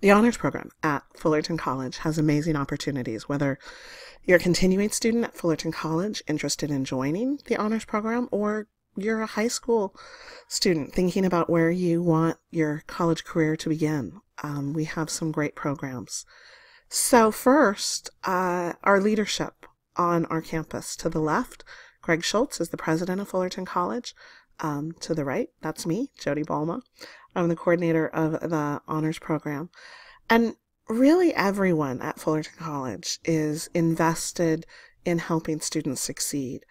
The honors program at Fullerton College has amazing opportunities, whether you're a continuing student at Fullerton College interested in joining the honors program, or you're a high school student thinking about where you want your college career to begin. Um, we have some great programs. So, first, uh, our leadership on our campus. To the left, Greg Schulz is the president of Fullerton College. Um, to the right, that's me, Jodi Balma. I'm the coordinator of the honors program. And really, everyone at Fullerton College is invested in helping students succeed.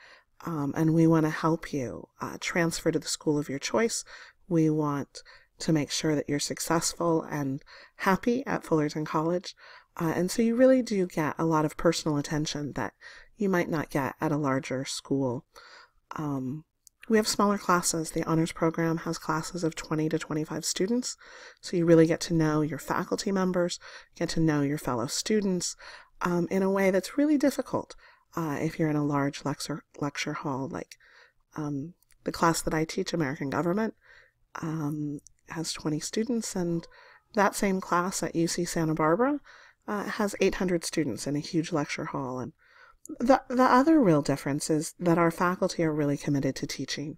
Um, and we want to help you uh, transfer to the school of your choice. We want to make sure that you're successful and happy at Fullerton College. Uh, and so you really do get a lot of personal attention that you might not get at a larger school. Um, we have smaller classes. The honors program has classes of 20 to 25 students. So you really get to know your faculty members, get to know your fellow students um, in a way that's really difficult uh, if you're in a large lecture, lecture hall. Like um, the class that I teach, American Government, um, has 20 students, and that same class at UC Santa Barbara uh, has 800 students in a huge lecture hall. And the, the other real difference is that our faculty are really committed to teaching,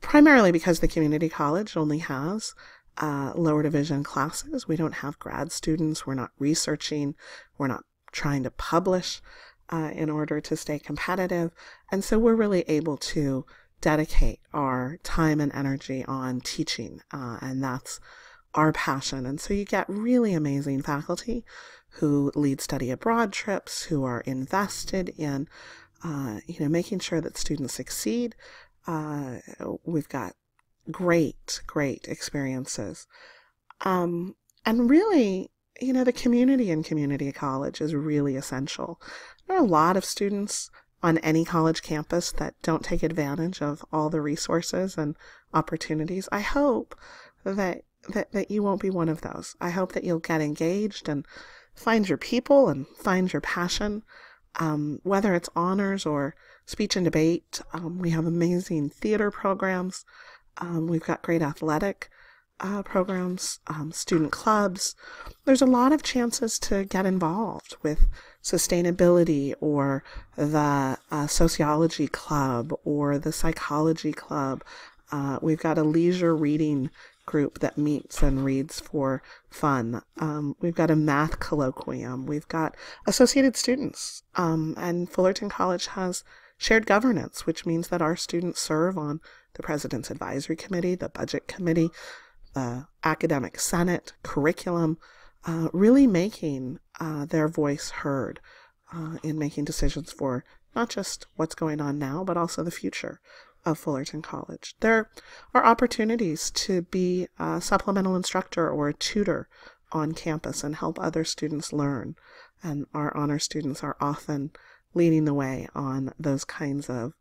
primarily because the community college only has uh, lower division classes. We don't have grad students. We're not researching. We're not trying to publish uh, in order to stay competitive. And so we're really able to dedicate our time and energy on teaching. Uh, and that's our passion. And so you get really amazing faculty who lead study abroad trips, who are invested in, uh, you know, making sure that students succeed. Uh, we've got great, great experiences. Um, and really, you know, the community in community college is really essential. There are a lot of students on any college campus that don't take advantage of all the resources and opportunities. I hope that that, that you won't be one of those. I hope that you'll get engaged and find your people and find your passion. Um, whether it's honors or speech and debate, um, we have amazing theater programs. Um, we've got great athletic uh, programs, um, student clubs. There's a lot of chances to get involved with sustainability or the uh, sociology club or the psychology club. Uh, we've got a leisure reading group that meets and reads for fun. Um, we've got a math colloquium. We've got associated students. Um, and Fullerton College has shared governance, which means that our students serve on the President's Advisory Committee, the Budget Committee, the Academic Senate, curriculum, uh, really making uh, their voice heard uh, in making decisions for not just what's going on now, but also the future of Fullerton College. There are opportunities to be a supplemental instructor or a tutor on campus and help other students learn. And our honor students are often leading the way on those kinds of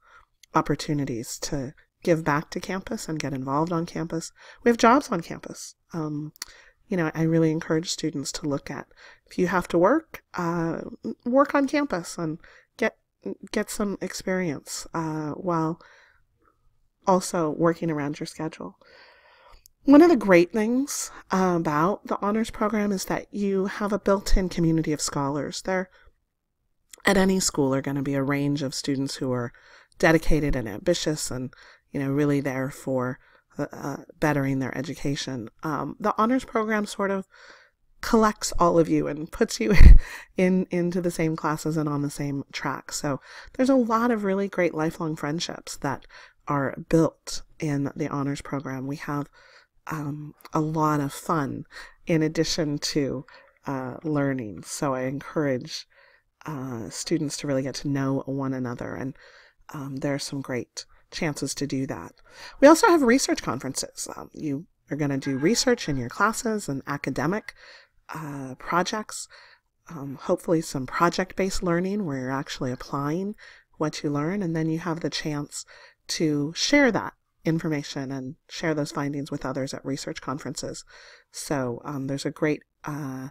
opportunities to give back to campus and get involved on campus. We have jobs on campus. Um, you know, I really encourage students to look at if you have to work, uh, work on campus and get get some experience uh, while also working around your schedule. One of the great things about the honors program is that you have a built in community of scholars. There, at any school, are going to be a range of students who are dedicated and ambitious and, you know, really there for uh, uh bettering their education. Um, the honors program sort of collects all of you and puts you in into the same classes and on the same track. So there's a lot of really great lifelong friendships that are built in the honors program. We have um, a lot of fun in addition to uh, learning. So I encourage uh, students to really get to know one another, and um, there are some great chances to do that. We also have research conferences. Um, you are going to do research in your classes and academic uh, projects. Um, hopefully, some project based learning where you're actually applying what you learn, and then you have the chance to share that information and share those findings with others at research conferences. So um, there's a great uh,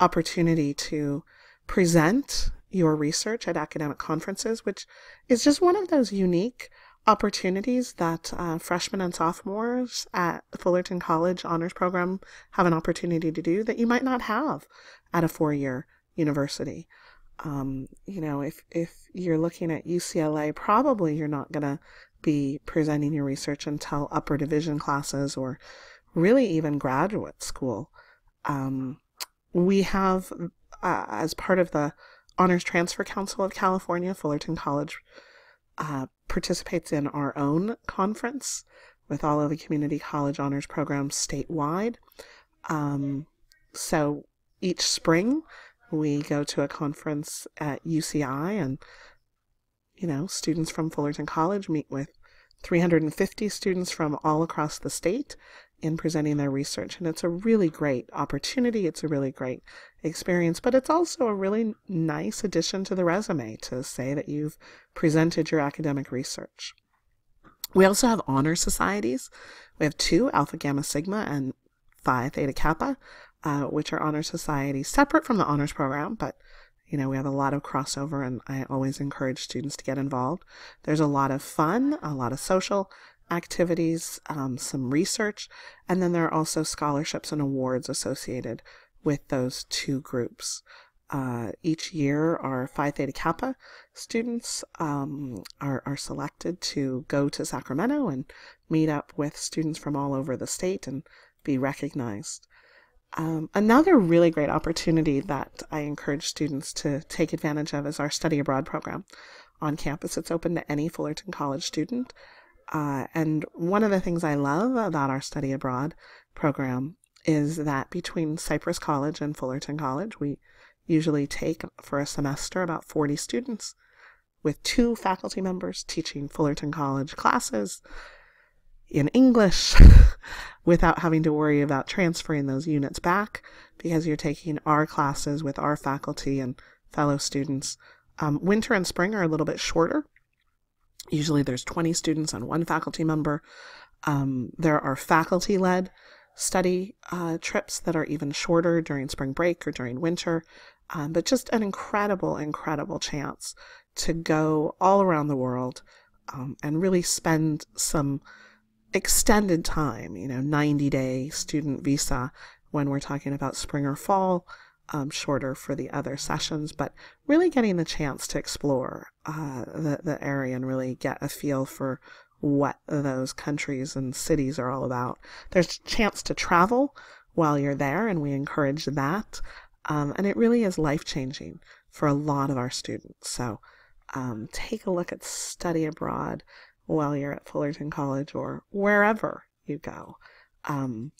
opportunity to present your research at academic conferences, which is just one of those unique opportunities that uh, freshmen and sophomores at the Fullerton College Honors Program have an opportunity to do that you might not have at a four year university. Um, you know, if, if you're looking at UCLA, probably you're not going to be presenting your research until upper division classes or really even graduate school. Um, we have, uh, as part of the Honors Transfer Council of California, Fullerton College uh, participates in our own conference with all of the community college honors programs statewide. Um, so each spring we go to a conference at UCI and you know students from Fullerton College meet with 350 students from all across the state in presenting their research. And it's a really great opportunity. It's a really great experience, but it's also a really nice addition to the resume to say that you've presented your academic research. We also have honor societies. We have two, Alpha Gamma Sigma and Phi Theta Kappa, uh, which are honor societies separate from the honors program, but you know, we have a lot of crossover and I always encourage students to get involved. There's a lot of fun, a lot of social activities, um, some research, and then there are also scholarships and awards associated with those two groups. Uh, each year, our Phi Theta Kappa students um, are, are selected to go to Sacramento and meet up with students from all over the state and be recognized. Um, another really great opportunity that I encourage students to take advantage of is our study abroad program on campus. It's open to any Fullerton College student. Uh, and one of the things I love about our study abroad program is that between Cypress College and Fullerton College, we usually take for a semester about 40 students with two faculty members teaching Fullerton College classes in English without having to worry about transferring those units back because you're taking our classes with our faculty and fellow students. Um, winter and spring are a little bit shorter. Usually there's 20 students on one faculty member. Um, there are faculty led study uh, trips that are even shorter during spring break or during winter. Um, but just an incredible, incredible chance to go all around the world um, and really spend some extended time, you know, 90 day student visa when we're talking about spring or fall, um, shorter for the other sessions, but really getting the chance to explore uh, the, the area and really get a feel for what those countries and cities are all about. There's a chance to travel while you're there, and we encourage that. Um, and it really is life changing for a lot of our students. So um, take a look at study abroad while you're at Fullerton College or wherever you go. Um,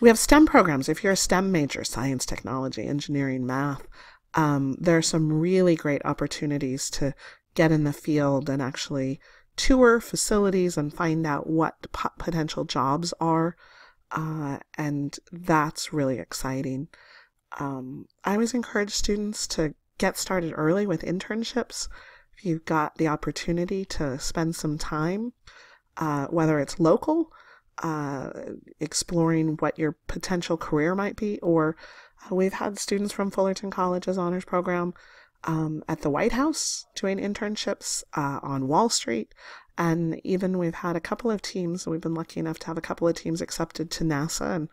we have STEM programs. If you're a STEM major, science, technology, engineering, math, um, there are some really great opportunities to get in the field and actually tour facilities and find out what potential jobs are. Uh, and that's really exciting. Um, I always encourage students to get started early with internships you've got the opportunity to spend some time, uh, whether it's local, uh, exploring what your potential career might be, or uh, we've had students from Fullerton College's honors program um, at the White House doing internships uh, on Wall Street. And even we've had a couple of teams, we've been lucky enough to have a couple of teams accepted to NASA and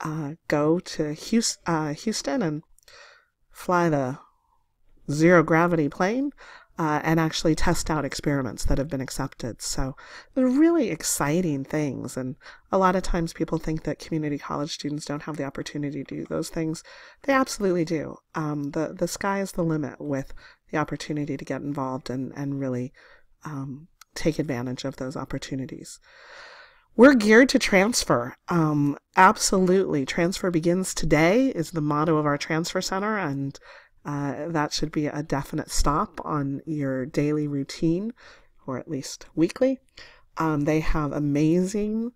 uh, go to Houston, uh, Houston and fly the zero gravity plane uh, and actually test out experiments that have been accepted. So they're really exciting things. And a lot of times people think that community college students don't have the opportunity to do those things. They absolutely do. Um, the, the sky is the limit with the opportunity to get involved and, and really um, take advantage of those opportunities. We're geared to transfer. Um, absolutely. Transfer begins today is the motto of our transfer center. And uh, that should be a definite stop on your daily routine, or at least weekly. Um, they have amazing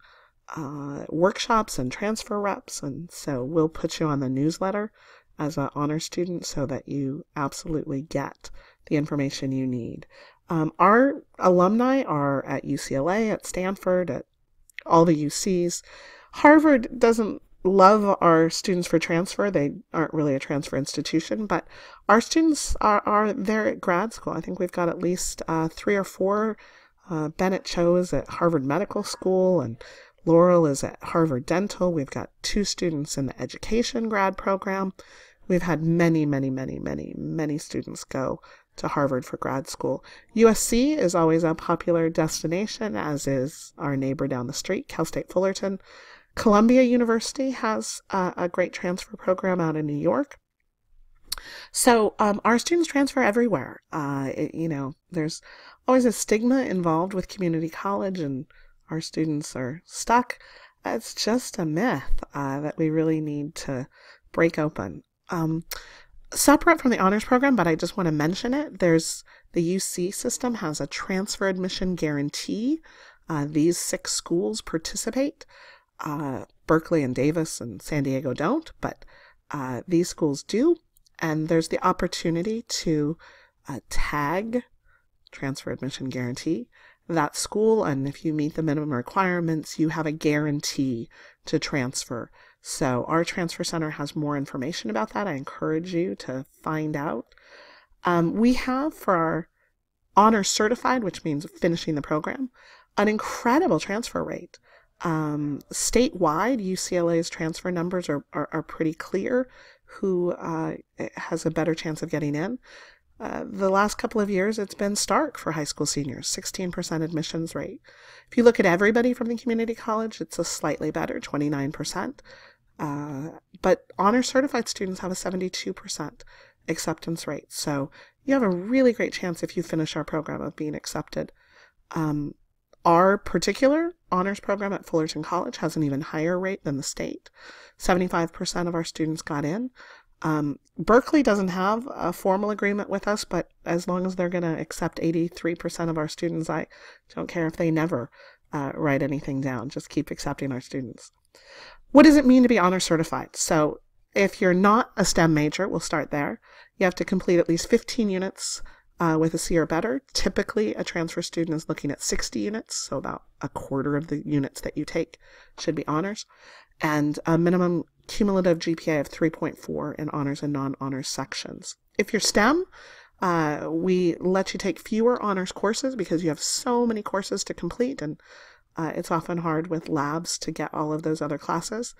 uh, workshops and transfer reps, and so we'll put you on the newsletter as an honor student so that you absolutely get the information you need. Um, our alumni are at UCLA, at Stanford, at all the UCs. Harvard doesn't love our students for transfer. They aren't really a transfer institution, but our students are, are there at grad school. I think we've got at least uh, three or four Uh, Bennett Cho is at Harvard Medical School, and Laurel is at Harvard Dental. We've got two students in the education grad program. We've had many, many, many, many, many students go to Harvard for grad school. USC is always a popular destination, as is our neighbor down the street, Cal State Fullerton. Columbia University has a, a great transfer program out in New York. So um, our students transfer everywhere. Uh, it, you know, there's always a stigma involved with community college, and our students are stuck. It's just a myth uh, that we really need to break open. Um, separate from the honors program, but I just want to mention it. There's the UC system has a transfer admission guarantee. Uh, these six schools participate. Uh, Berkeley and Davis and San Diego don't, but uh, these schools do. And there's the opportunity to uh, tag transfer admission guarantee that school. And if you meet the minimum requirements, you have a guarantee to transfer. So our transfer center has more information about that. I encourage you to find out. Um, we have for our honor certified, which means finishing the program, an incredible transfer rate. Um, statewide, UCLA's transfer numbers are, are, are pretty clear who uh, has a better chance of getting in. Uh, the last couple of years, it's been stark for high school seniors 16% admissions rate. If you look at everybody from the community college, it's a slightly better 29%. Uh, but honor certified students have a 72% acceptance rate. So you have a really great chance if you finish our program of being accepted. Um, our particular honors program at Fullerton College has an even higher rate than the state. 75% of our students got in. Um, Berkeley doesn't have a formal agreement with us, but as long as they're going to accept 83% of our students, I don't care if they never uh, write anything down. Just keep accepting our students. What does it mean to be honor certified? So if you're not a STEM major, we'll start there. You have to complete at least 15 units uh, with a C or better. Typically, a transfer student is looking at 60 units, so about a quarter of the units that you take should be honors, and a minimum cumulative GPA of 3.4 in honors and non honors sections. If you're STEM, uh, we let you take fewer honors courses because you have so many courses to complete, and uh, it's often hard with labs to get all of those other classes.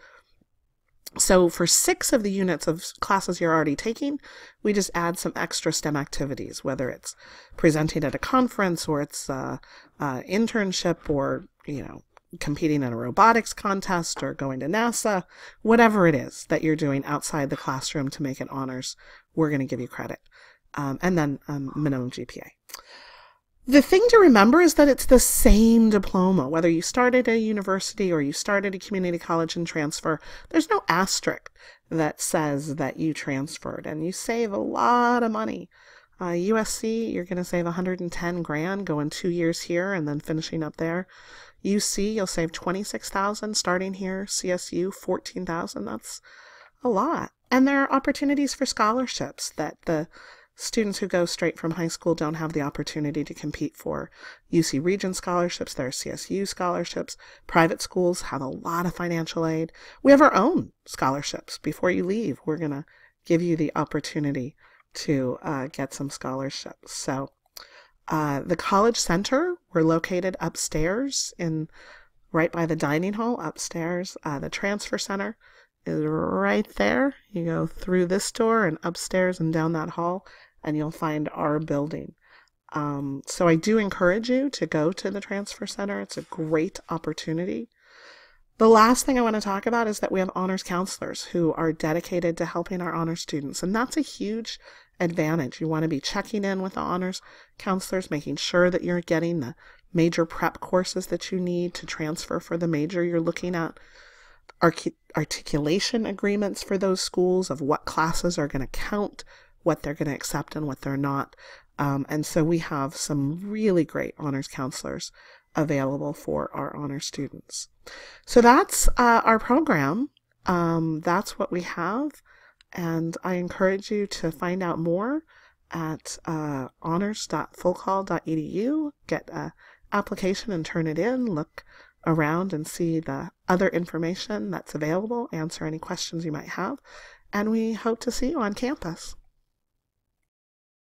So for six of the units of classes you're already taking, we just add some extra STEM activities, whether it's presenting at a conference or it's a, a internship or, you know, competing in a robotics contest or going to NASA, whatever it is that you're doing outside the classroom to make it honors, we're going to give you credit. Um, and then um, minimum GPA. The thing to remember is that it's the same diploma, whether you started a university or you started a community college and transfer. There's no asterisk that says that you transferred, and you save a lot of money. Uh, USC, you're going to save 110 grand going two years here and then finishing up there. UC, you'll save 26,000 starting here. CSU, 14,000. That's a lot. And there are opportunities for scholarships that the Students who go straight from high school don't have the opportunity to compete for UC Regents scholarships. There are CSU scholarships. Private schools have a lot of financial aid. We have our own scholarships. Before you leave, we're going to give you the opportunity to uh, get some scholarships. So, uh, the College Center, we're located upstairs in right by the dining hall upstairs. Uh, the Transfer Center is right there. You go through this door and upstairs and down that hall and you'll find our building. Um, so I do encourage you to go to the Transfer Center. It's a great opportunity. The last thing I want to talk about is that we have honors counselors who are dedicated to helping our honors students, and that's a huge advantage. You want to be checking in with the honors counselors, making sure that you're getting the major prep courses that you need to transfer for the major you're looking at, articulation agreements for those schools of what classes are going to count what they're going to accept and what they're not. Um, and so we have some really great honors counselors available for our honor students. So that's uh, our program. Um, that's what we have. And I encourage you to find out more at uh, honors.fullcoll.edu. Get an application and turn it in. Look around and see the other information that's available. Answer any questions you might have. And we hope to see you on campus.